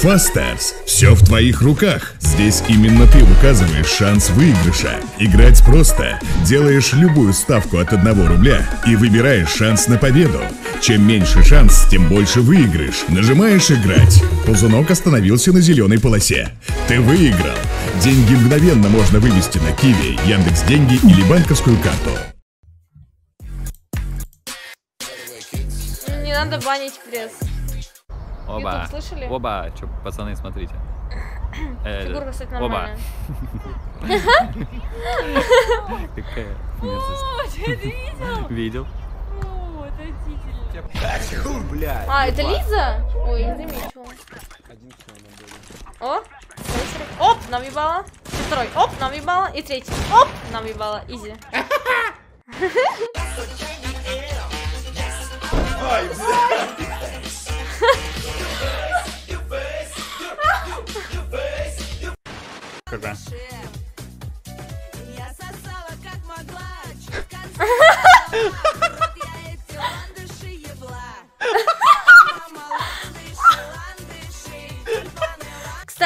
Фастерс. Все в твоих руках. Здесь именно ты указываешь шанс выигрыша. Играть просто. Делаешь любую ставку от 1 рубля и выбираешь шанс на победу. Чем меньше шанс, тем больше выигрыш. Нажимаешь «Играть». Ползунок остановился на зеленой полосе. Ты выиграл. Деньги мгновенно можно вывести на Киви, Яндекс Деньги или банковскую карту. Не надо банить пресс. Оба. YouTube слышали? Оба. Че, пацаны, смотрите. Э, Фигурка, кстати, Оба. нормальная. Какая мерзость. ты это видел? Видел? О, отвратительно. Фу, блядь. А, это Лиза? Ой, не заметила. О. Оп, нам ебало. Второй, оп, нам ебало. И третий, оп, нам ебало. Изи. Ай, блядь.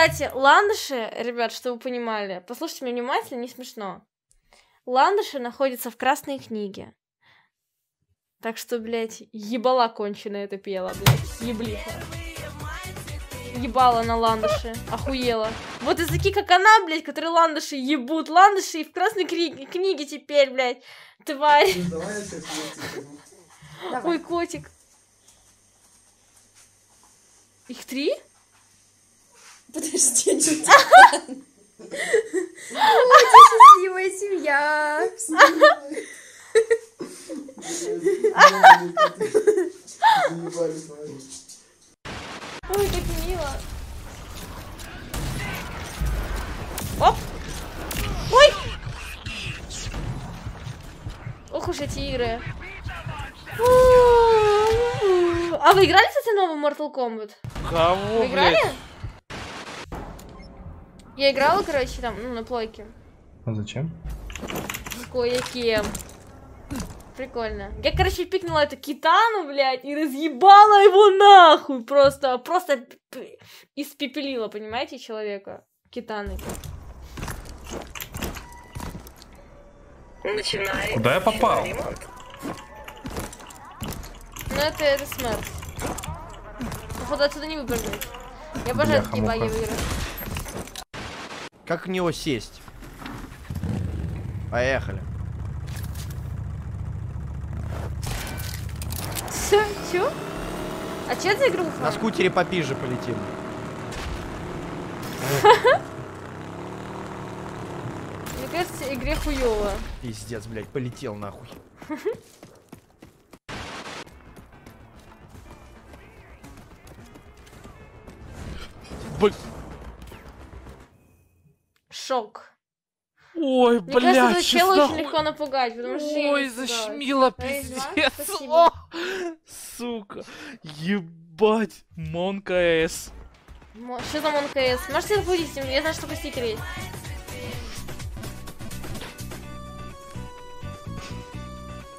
Кстати, ландыши, ребят, чтобы вы понимали, послушайте меня внимательно, не смешно. Ландыши находятся в Красной книге. Так что, блядь, ебала кончено это пела, блядь, еблиха. Ебала на ландыши, охуела. Вот языки, как она, блядь, которые ландыши ебут, ландыши и в Красной кри- книге теперь, блядь, тварь. Ой, котик. Их три? Подожди, Ой, счастливая семья. Ой, как мило. Оп! Ой! Ох уж эти игры. А вы играли, кстати, новый Mortal Kombat? Кого, Вы играли? Я играла, короче, там, ну, на плойке. А зачем? Кое-кем. Прикольно. Я, короче, пикнула эту китану, блядь, и разъебала его нахуй просто. Просто испепелила, понимаете, человека китаной. Куда я попал? Ну, это, это смерть. Походу, отсюда не выпрыгнуть. Я обожаю такие баги в играх. Как в него сесть? Поехали. Чё? А чё за игру? На скутере попиже полетим. Мне кажется, игре хуёво. Пиздец, блядь, полетел нахуй. Шок. Ой, Мне кажется, этого чела очень легко напугать, потому что Ой, защемило, пиздец. О, сука. Ебать. Монка С. Мо- Что за МонКС? Можете запустить? Я знаю, что такое стикер есть.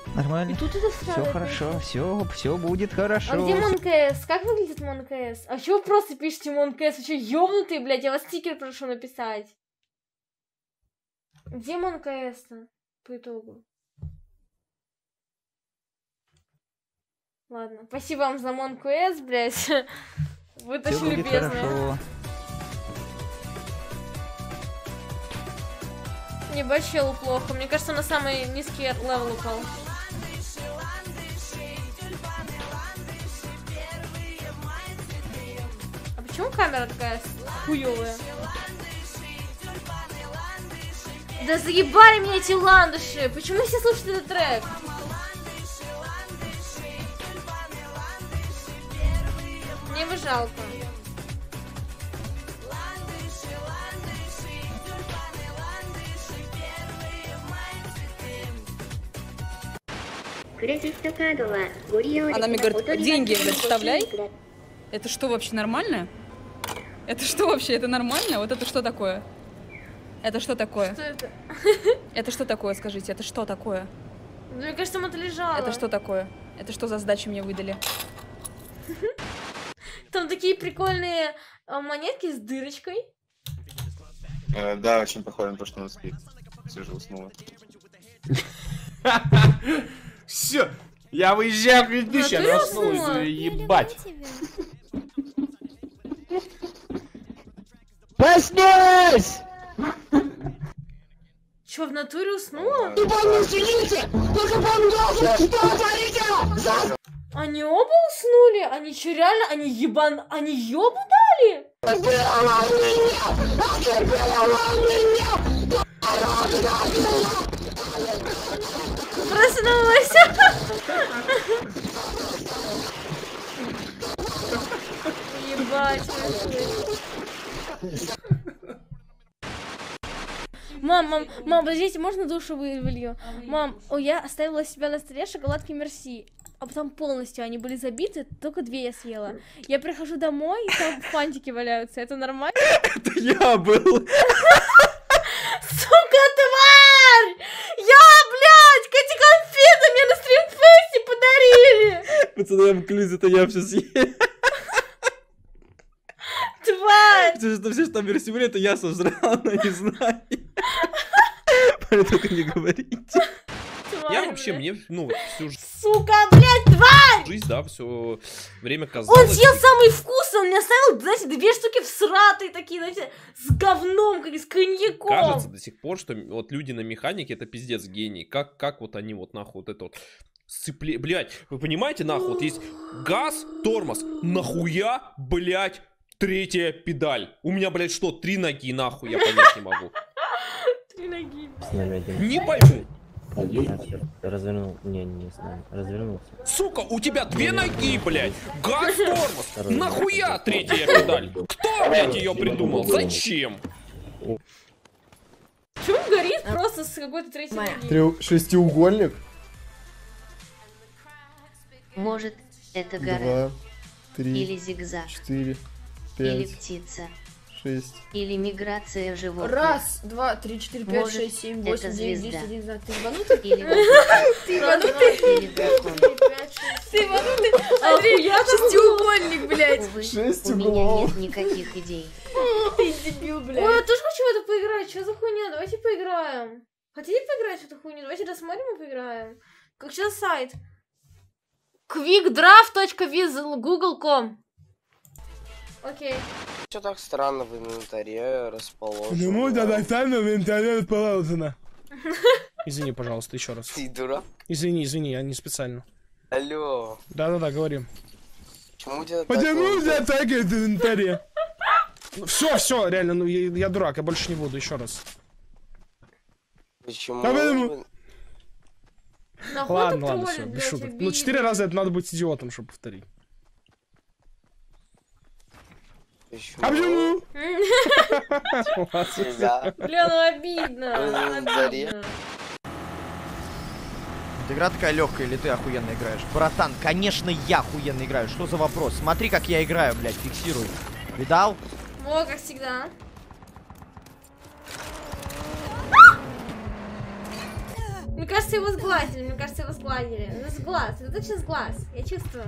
И Нормально. тут это Все хорошо, все, все будет хорошо. А где МонКС? Как выглядит МонКС? А чего вы просто пишете МонКС? Вы что, ёбнутые, блядь? Я вас стикер прошу написать. Где monkaS -то? По итогу. Ладно, спасибо вам за monkaS, блядь. Вы очень любезные. Ебать, челу плохо. Мне кажется, на самый низкий левел упал. А почему камера такая хуевая? Да заебали меня эти ландыши! Почему все слушают этот трек? Мне его жалко. Она мне говорит, деньги предоставляй. Это что вообще нормально? Это что вообще? Это нормально? Вот это что такое? Это что такое? Что это? Это что такое, скажите? Это что такое? Ну, Мне кажется, там это лежало. Это что такое? Это что за сдачи мне выдали? Там такие прикольные а, монетки с дырочкой. Э, да, очень похоже на то, что он спит. Все же уснула. Все, я выезжаю Ну, ты она уснула, уснула. ебать. Проснись! Чё, в натуре уснула? Они оба уснули? Они чё, реально? Они ебан... Они ёбу дали? Проснулась. Ебать, вообще. Мам, мам, мам, подождите, можно душу вы- вылью? Мам, о, я оставила себя на столе шоколадки Мерси, а потом полностью они были забиты, только две я съела. Я прихожу домой, и там фантики валяются, это нормально? Это я был. Сука, тварь! Я, блядь, эти конфеты мне на стримфесте подарили! Пацаны, я клянусь, это я все съел. Тварь! Все, что, все, что там версии это я сожрал, но не знаю. Только не говорите. Я вообще, блядь. мне, ну, всю жи- Сука, блядь, тварь! жизнь, да, все время Он казалось... съел самый вкусный, он мне оставил, знаете, две штуки всратые такие, знаете, с говном, как с коньяком. Кажется до сих пор, что вот люди на механике это пиздец гений. Как, как вот они вот нахуй вот это вот сцепле... Блять, вы понимаете, нахуй, вот есть газ, тормоз. Нахуя, блять, третья педаль? У меня, блять, что, три ноги, нахуй, я понять не могу. Три ноги. Не пойму. Развернул. Не, не знаю. Развернулся. Сука, у тебя две ноги, блядь. Газ, тормоз. Нахуя третья педаль? Кто, блядь, ее придумал? Зачем? Он горит просто с какой-то третьей ноги? Шестиугольник. Может, это гора. Два, три, Или зигзаг. четыре, Или пять, птица. Шесть. Или миграция животных. Раз, два, три, четыре, пять, Может, шесть, семь, восемь, девять, десять, один, два. Ты ебанутый? Ты ебанутый? Ты ебанутый? Андрей, там шестиугольник, блядь. Шесть у меня нет никаких идей. Ты дебил, Ой, блядь. я тоже хочу в это поиграть. Что за хуйня? Давайте поиграем. Хотите поиграть в эту хуйню? Давайте досмотрим и поиграем. Как сейчас сайт? quickdraft.google.com Окей. Что так странно в инвентаре расположено? Почему тогда сами в интернет положено? Извини, пожалуйста, еще раз. Ты дурак? Извини, извини, я не специально. Алло. Да-да-да, говори. Почему у тебя так Почему у тебя так в инвентаре? Все, все, реально, ну я, я дурак, я больше не буду, еще раз. Почему? Да потому- Нахуй ладно, так ладно, все, без шуток. Ну, четыре раза это надо быть идиотом, чтобы повторить. Почему? А почему? Да. Бля, ну обидно. Инвентаре. обидно. Игра такая легкая, или ты охуенно играешь? Братан, конечно я охуенно играю. Что за вопрос? Смотри, как я играю, блядь, фиксируй. Видал? О, как всегда. Мне кажется, его сглазили, мне кажется, его сглазили. Ну, сглаз, это точно сглаз, я чувствую.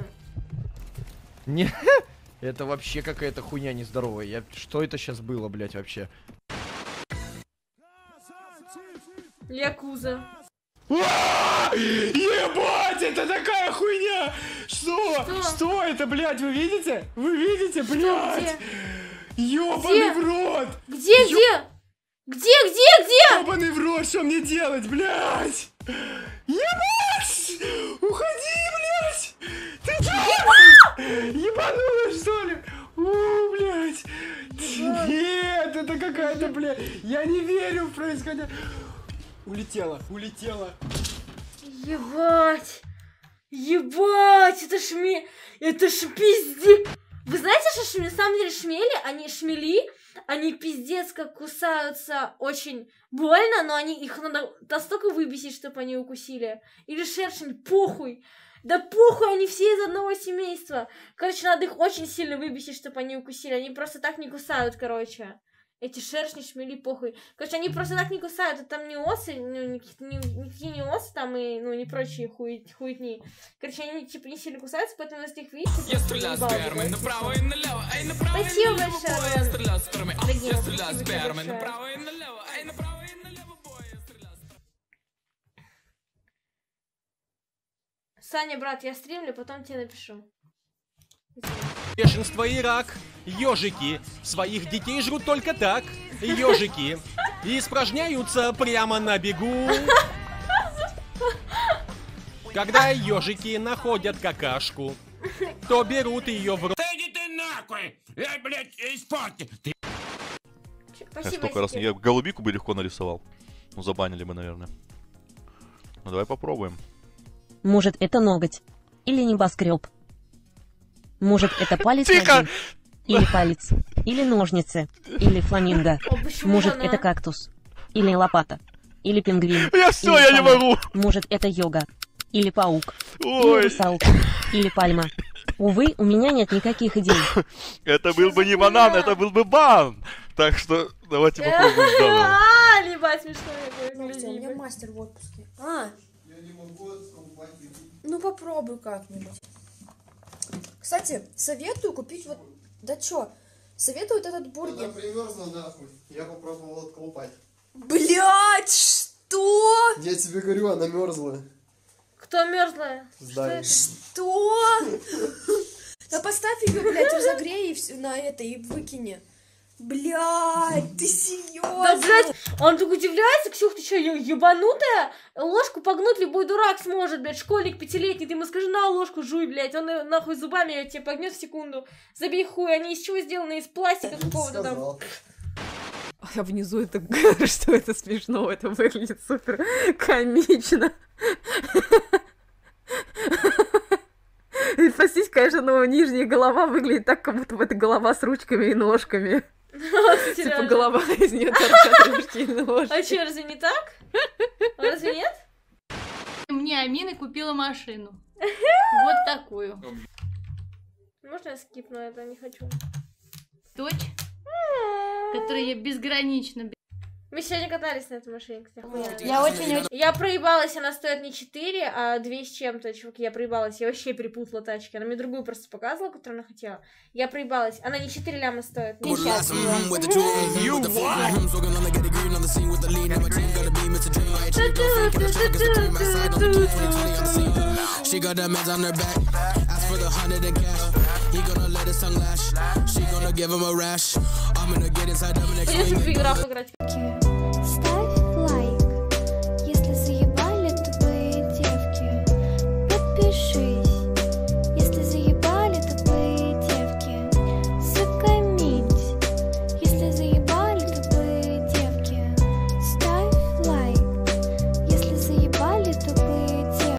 Не. Это вообще какая-то хуйня нездоровая. Я... Что это сейчас было, блядь, вообще? Якуза. Ебать, это такая хуйня! Что? Что? Что это, блядь, вы видите? Вы видите, блядь? Ёбаный в рот! Где, где? Где, где, где? Ёбаный в рот, что мне делать, блядь? Ебать! Уходи, блядь! Ты чё? Ебанулась, что ли? У, блядь! Нет, это какая-то, блядь... Я не верю в происходящее. Улетела, улетела. Ебать! Ебать! Это шме... Это ж пиздец! Вы знаете, что шме... на самом деле шмели, они шмели, они пиздец как кусаются очень больно, но они их надо настолько выбесить, чтобы они укусили. Или шершень, похуй! Да похуй, они все из одного семейства. Короче, надо их очень сильно выбесить, чтобы они укусили. Они просто так не кусают, короче. Эти шершни, шмели, похуй. Короче, они просто так не кусают, это там не осы, ну, никакие не, осы там и, ну, не прочие хуй, хуетни. Короче, они, типа, не сильно кусаются, поэтому если их видишь, типа, Я стреляю спермой направо и налево, эй, направо и Спасибо налево, большое, я стреляю спермой, а, я стреляю спермой направо и налево, эй, направо Саня, брат, я стримлю, потом тебе напишу. Бешенство и рак. Ежики своих детей жрут только так. Ежики испражняются прямо на бегу. Когда ежики находят какашку, то берут ее в рот. Иди ты нахуй! Я, блядь, испортил! Ты Я Спасибо, столько раз я голубику бы легко нарисовал. Ну, забанили бы, наверное. Ну, давай попробуем. Может, это ноготь. Или небоскреб. Может, это палец Тихо! ноги. Или палец. Или ножницы. Или фламинго. О, Может, она? это кактус. Или лопата. Или пингвин. Я Или я не могу. Может, это йога. Или паук. Ой. Или русалка. Или пальма. Увы, у меня нет никаких идей. Это был бы не банан, это был бы бан! Так что давайте попробуем. А, либо смешно. у меня мастер в отпуске. А. Ну попробуй как-нибудь. Кстати, советую купить вот... Да чё? Советую вот этот бургер. примерзла нахуй. Я попробовал отколупать. Блять, что? Я тебе говорю, она мерзла. Кто мерзлая? Здание. Что? Да поставь ее, блядь, разогрей на это и выкини. Блядь, ты серьезно? Да, блядь, он так удивляется, Ксюх, ты что, ебанутая? Ложку погнуть любой дурак сможет, блядь, школьник пятилетний, ты ему скажи, на ложку жуй, блядь, он нахуй зубами её тебе погнет в секунду. Забей хуй, они из чего сделаны? Из пластика какого-то там. А внизу это, что это смешно, это выглядит супер комично. И простите, конечно, но нижняя голова выглядит так, как будто бы это голова с ручками и ножками. Типа голова из нее торчат ручки и ножки. А что, разве не так? Разве нет? Мне Амина купила машину. Вот такую. Можно я скипну это? Не хочу. Дочь, которой я безгранично... Мы сегодня катались на этой машине, кстати. Я очень-очень- Я проебалась, она стоит не 4, а 2 с чем-то, чуваки, я проебалась. Я вообще перепутала тачки. Она мне другую просто показывала, которую она хотела. Я проебалась. Она не 4 ляма стоит. Сейчас. You She got the meds on her back. Ask for the hundred in cash. He gonna let his tongue lash. She give him a rash. I'm gonna get inside Dominic. Podia ter vindo